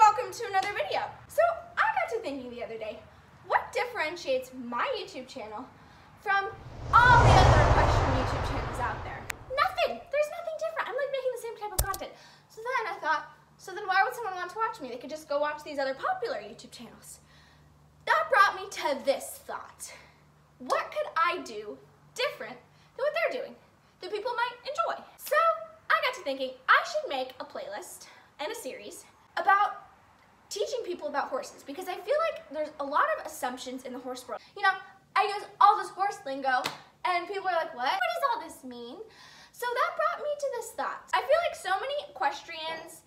welcome to another video. So I got to thinking the other day, what differentiates my YouTube channel from all the other equestrian YouTube channels out there? Nothing. There's nothing different. I'm like making the same type of content. So then I thought, so then why would someone want to watch me? They could just go watch these other popular YouTube channels. That brought me to this thought. What could I do different than what they're doing that people might enjoy? So I got to thinking I should make a playlist and a series about teaching people about horses because I feel like there's a lot of assumptions in the horse world. You know, I use all this horse lingo and people are like, what? What does all this mean? So that brought me to this thought. I feel like so many equestrians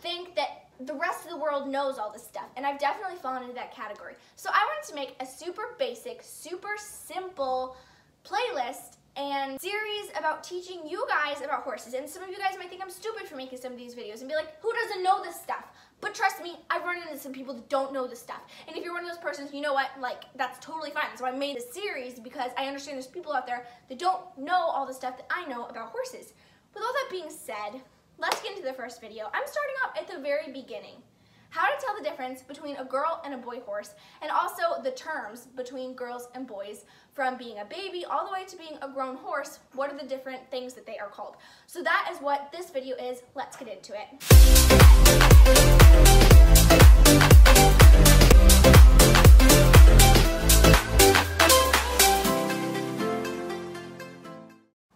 think that the rest of the world knows all this stuff and I've definitely fallen into that category. So I wanted to make a super basic, super simple playlist and series about teaching you guys about horses. And some of you guys might think I'm stupid for making some of these videos and be like, who doesn't know this stuff? But trust me, I've run into some people that don't know this stuff. And if you're one of those persons, you know what, like, that's totally fine. So I made this series because I understand there's people out there that don't know all the stuff that I know about horses. With all that being said, let's get into the first video. I'm starting off at the very beginning how to tell the difference between a girl and a boy horse, and also the terms between girls and boys from being a baby all the way to being a grown horse. What are the different things that they are called? So that is what this video is. Let's get into it.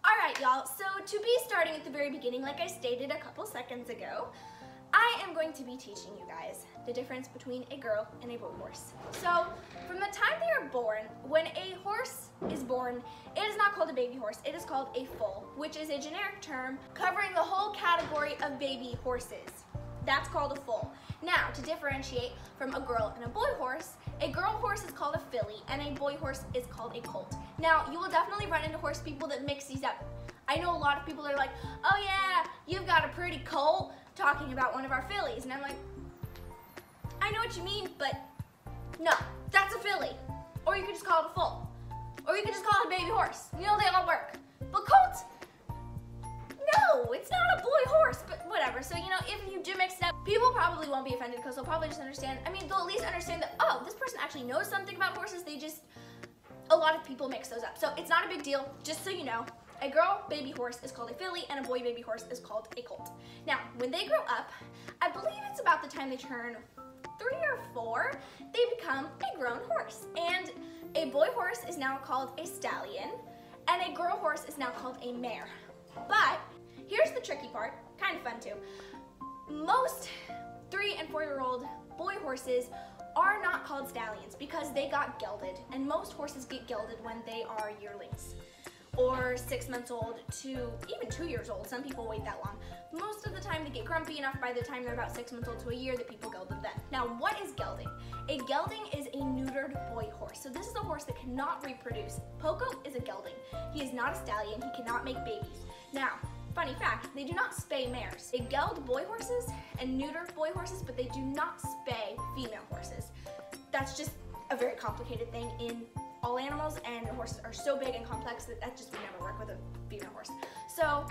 Alright y'all, so to be starting at the very beginning, like I stated a couple seconds ago, I am going to be teaching you guys the difference between a girl and a boy horse. So from the time they are born, when a horse is born, it is not called a baby horse, it is called a foal, which is a generic term covering the whole category of baby horses. That's called a foal. Now, to differentiate from a girl and a boy horse, a girl horse is called a filly and a boy horse is called a colt. Now, you will definitely run into horse people that mix these up. I know a lot of people are like, oh yeah, you've got a pretty colt, talking about one of our fillies. And I'm like, I know what you mean, but no, that's a filly. Or you could just call it a foal. Or you could just call it a baby horse. You know, they all work. But colts, no, it's not a boy horse, but whatever. So, you know, if you do mix it up, people probably won't be offended because they'll probably just understand. I mean, they'll at least understand that, oh, this person actually knows something about horses. They just, a lot of people mix those up. So it's not a big deal, just so you know. A girl baby horse is called a filly and a boy baby horse is called a colt. Now, when they grow up, I believe it's about the time they turn three or four, they become a grown horse. And a boy horse is now called a stallion and a girl horse is now called a mare. But here's the tricky part, kind of fun too. Most three and four year old boy horses are not called stallions because they got gelded and most horses get gelded when they are yearlings or six months old to even two years old. Some people wait that long. Most of the time they get grumpy enough by the time they're about six months old to a year that people geld them then. Now what is gelding? A gelding is a neutered boy horse. So this is a horse that cannot reproduce. Poco is a gelding. He is not a stallion. He cannot make babies. Now, funny fact, they do not spay mares. They geld boy horses and neuter boy horses, but they do not spay female horses. That's just a very complicated thing in all animals and horses are so big and complex that that just would never work with a female horse. So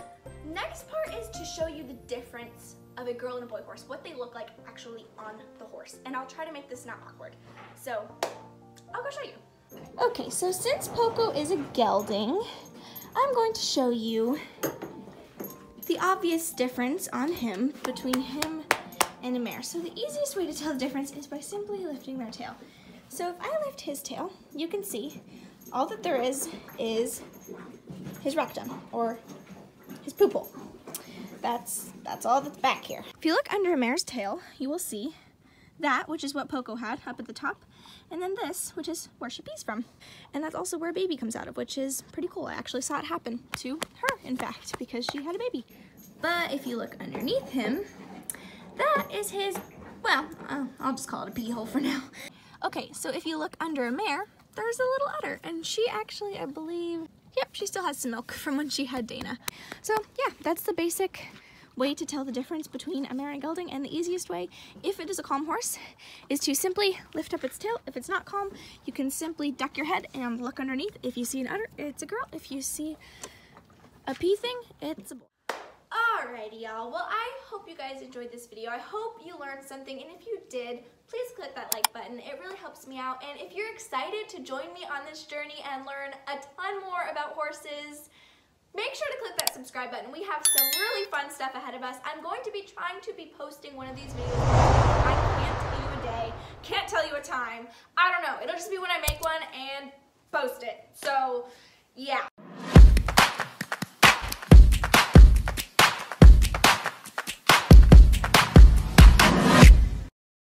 next part is to show you the difference of a girl and a boy horse, what they look like actually on the horse. And I'll try to make this not awkward. So I'll go show you. Okay, so since Poco is a gelding, I'm going to show you the obvious difference on him between him and a mare. So the easiest way to tell the difference is by simply lifting their tail. So if I lift his tail, you can see all that there is is his rectum or his poop hole. That's, that's all that's back here. If you look under a mare's tail, you will see that, which is what Poco had up at the top, and then this, which is where she pees from. And that's also where a baby comes out of, which is pretty cool. I actually saw it happen to her, in fact, because she had a baby. But if you look underneath him, that is his, well, uh, I'll just call it a pee hole for now. Okay, so if you look under a mare, there's a little udder, and she actually, I believe, yep, she still has some milk from when she had Dana. So yeah, that's the basic way to tell the difference between a mare and gelding, and the easiest way, if it is a calm horse, is to simply lift up its tail. If it's not calm, you can simply duck your head and look underneath. If you see an udder, it's a girl. If you see a pee thing, it's a boy. Alrighty, y'all. Well, I hope you guys enjoyed this video. I hope you learned something, and if you did, please click that like button. It really helps me out. And if you're excited to join me on this journey and learn a ton more about horses, make sure to click that subscribe button. We have some really fun stuff ahead of us. I'm going to be trying to be posting one of these videos. I can't tell you a day, can't tell you a time. I don't know. It'll just be when I make one and post it. So, yeah.